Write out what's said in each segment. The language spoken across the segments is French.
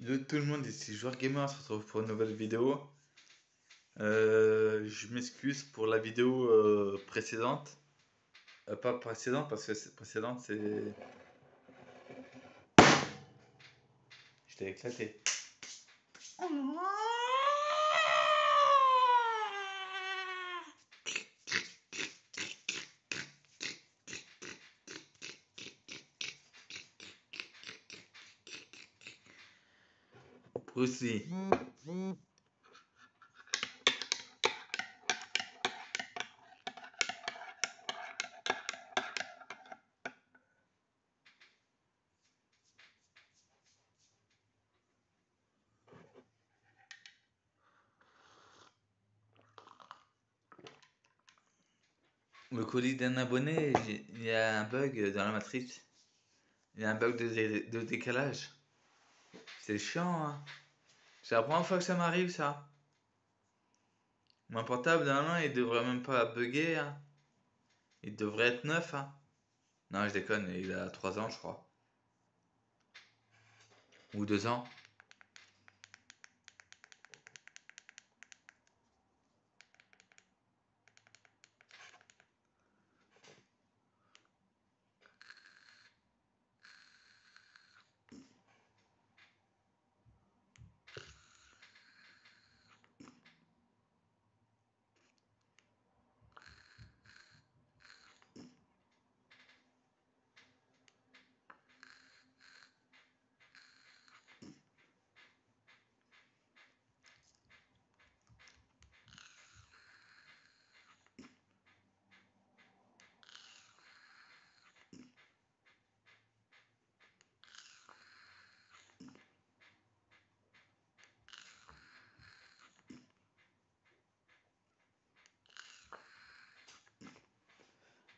Yo tout le monde, ici Joueur Gamer, on se retrouve pour une nouvelle vidéo. Euh, je m'excuse pour la vidéo euh, précédente. Euh, pas précédente, parce que précédente, c'est... Je t'ai éclaté. Bruce Lee. Le colis d'un abonné, il y a un bug dans la matrice. Il y a un bug de, de décalage. C'est chiant, hein. C'est la première fois que ça m'arrive, ça. Mon portable, normalement, il devrait même pas bugger, hein. Il devrait être neuf, hein. Non, je déconne, il a 3 ans, je crois. Ou 2 ans.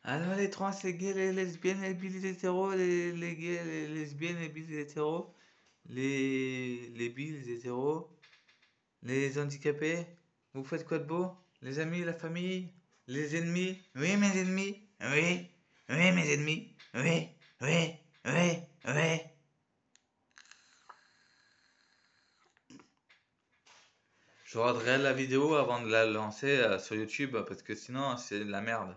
Alors, les trans, les gays, les lesbiennes, les bi, les les, gays, les lesbiennes, les bi, les hétéros, les, les bi, les hétéros, les handicapés, vous faites quoi de beau? Les amis, la famille, les ennemis? Oui, mes ennemis, oui, oui, mes ennemis, oui, oui, oui, oui. Je regarderai la vidéo avant de la lancer euh, sur YouTube parce que sinon c'est de la merde.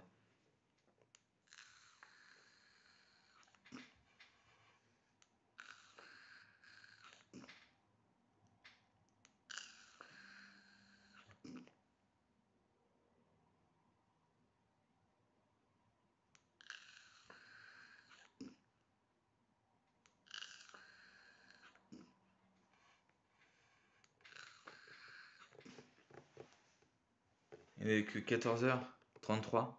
Il est que 14h33.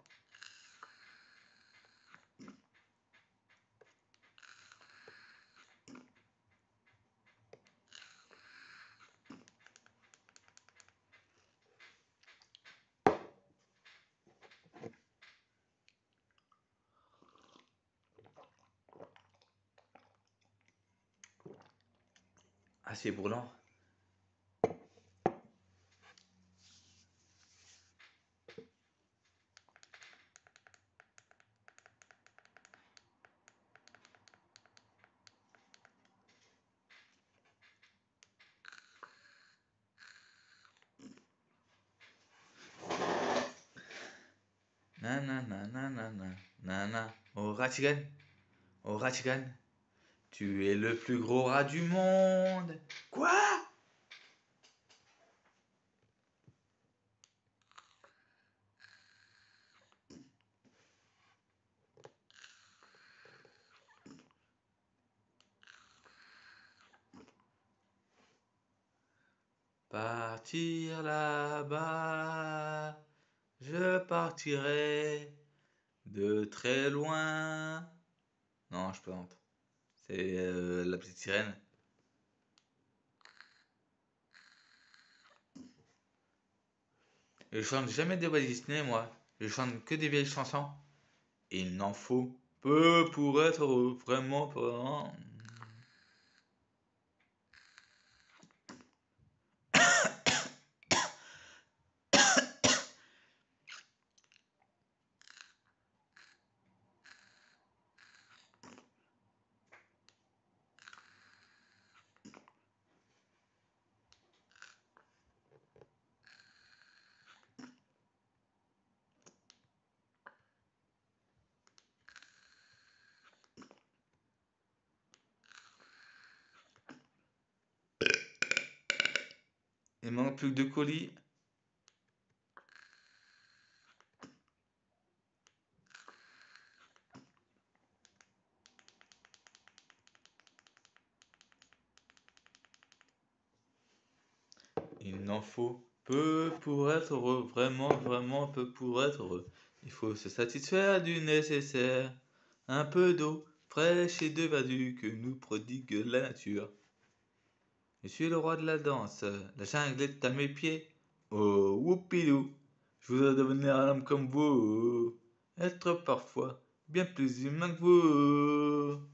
Ah, c'est brûlant. Nanana, nanana, nana. Oh Ratigan, oh Ratigan, tu es le plus gros rat du monde. Quoi? Partir là-bas, je partirai de très loin. Non, je plaisante. C'est euh, la petite sirène. Je chante jamais des Walt Disney, moi. Je chante que des vieilles chansons. Il n'en faut peu pour être vraiment Il manque plus que deux colis. Il n'en faut peu pour être heureux, vraiment, vraiment peu pour être heureux. Il faut se satisfaire du nécessaire, un peu d'eau fraîche et de verdure que nous prodigue la nature. Je suis le roi de la danse, la jungle est à mes pieds. Oh, whoopidou, je voudrais devenir un homme comme vous, être parfois bien plus humain que vous.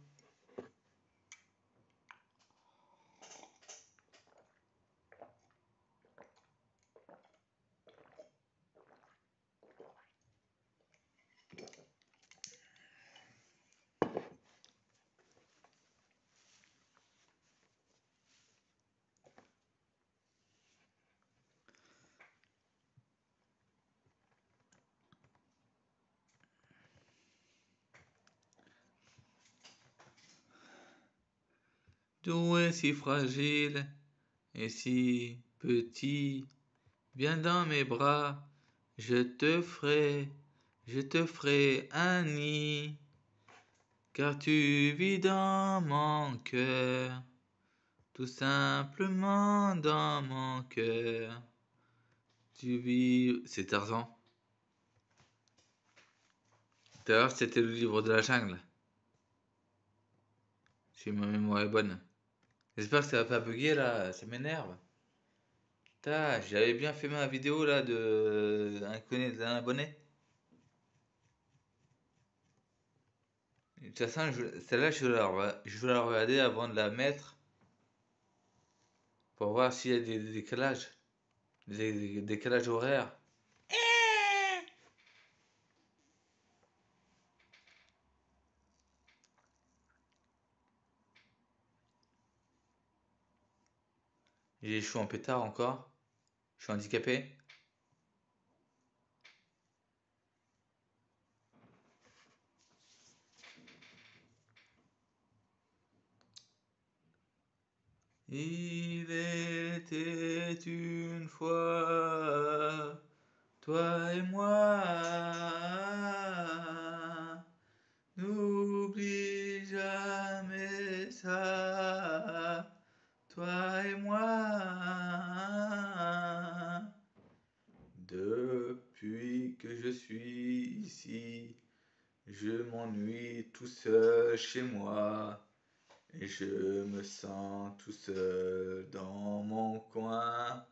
Tout est si fragile et si petit. Viens dans mes bras, je te ferai, je te ferai un nid. Car tu vis dans mon cœur, tout simplement dans mon cœur. Tu vis. C'est Tarzan. D'ailleurs, c'était le livre de la jungle. Si ma mémoire est bonne. J'espère que ça va pas bugger là, ça m'énerve. J'avais bien fait ma vidéo là de un abonné. De toute façon, celle-là, je, je vais la regarder avant de la mettre pour voir s'il y a des décalages, des décalages horaires. J'ai les en pétard encore. Je suis handicapé. Il était une fois toi et moi. Je suis ici, je m'ennuie tout seul chez moi. Et je me sens tout seul dans mon coin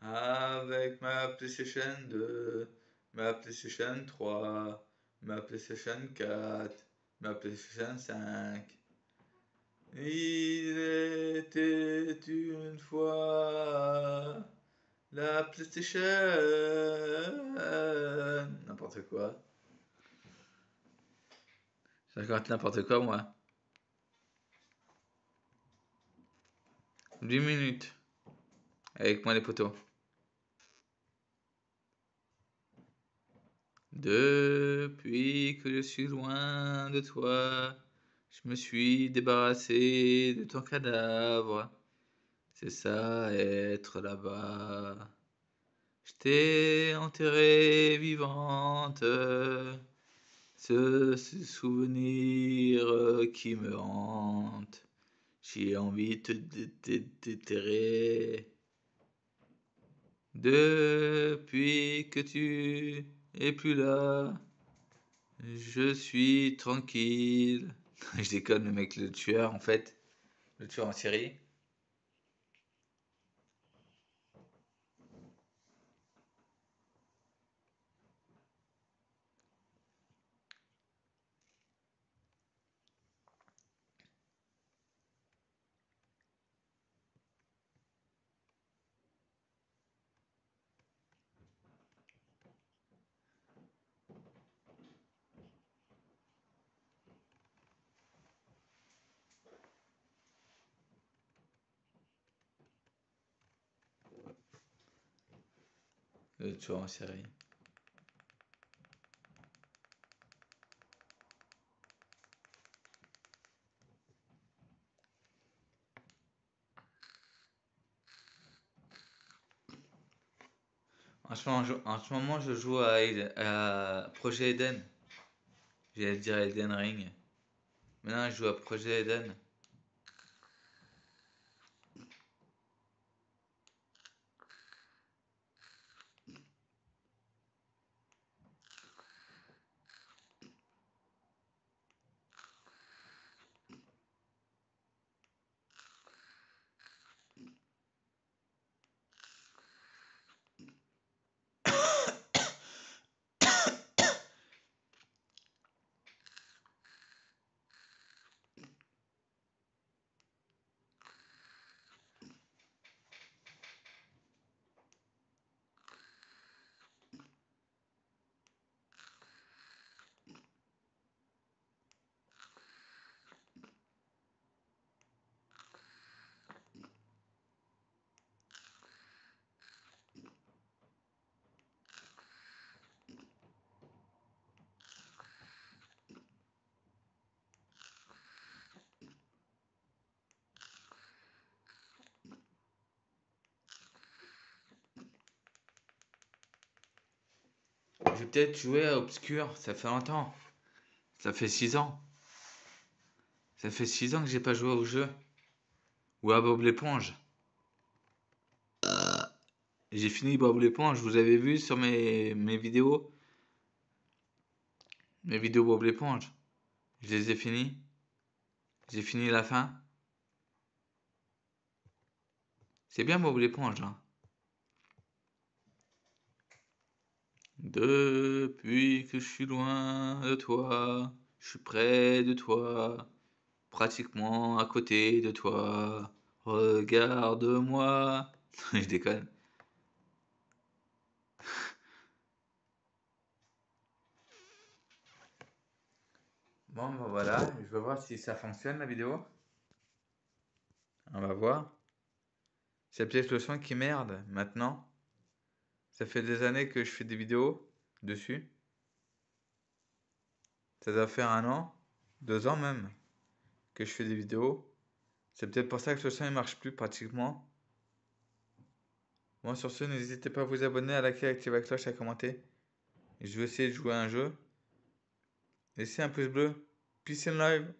avec ma PlayStation 2, ma PlayStation 3, ma PlayStation 4, ma PlayStation 5. Il était une fois la PlayStation. N'importe quoi. Je raconte n'importe quoi, moi. 8 minutes. Avec moi, les poteaux. Depuis que je suis loin de toi, je me suis débarrassé de ton cadavre. C'est ça, être là-bas. Je t'ai enterré vivante. Ce, souvenir qui me hante. J'ai envie de te déterrer. Depuis que tu es plus là, je suis tranquille. Je déconne, le mec, le tueur, en fait. Le tueur en série. Le tueur en série. en ce moment, je joue à, à Projet Eden. J'allais dire Elden Ring. Maintenant, je joue à Projet Eden. Je peut-être jouer à Obscure, ça fait longtemps. Ça fait 6 ans. Ça fait 6 ans que j'ai pas joué au jeu. Ou à Bob l'éponge. J'ai fini Bob l'éponge, vous avez vu sur mes, mes vidéos? Mes vidéos Bob l'éponge. Je les ai finis. J'ai fini la fin. C'est bien Bob l'éponge, hein. Depuis que je suis loin de toi, je suis près de toi, pratiquement à côté de toi. Regarde-moi. Je déconne. Bon, ben voilà, je vais voir si ça fonctionne la vidéo. On va voir. C'est peut-être le son qui merde maintenant. Ça fait des années que je fais des vidéos dessus. Ça doit faire un an, deux ans même, que je fais des vidéos. C'est peut-être pour ça que le son ne marche plus pratiquement. Bon, sur ce, n'hésitez pas à vous abonner, à liker, à activer la cloche, à commenter. Je vais essayer de jouer à un jeu. Laissez un pouce bleu. Peace and live.